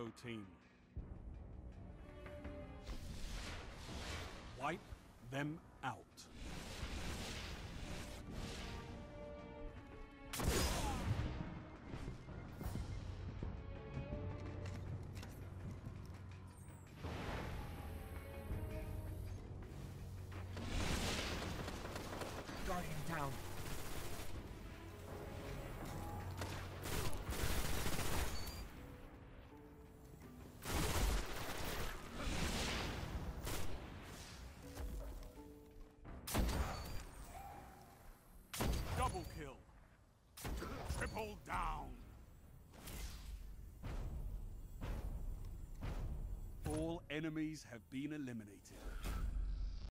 Bravo team. Wipe them out. Guardian down. Kill. Triple down. All enemies have been eliminated.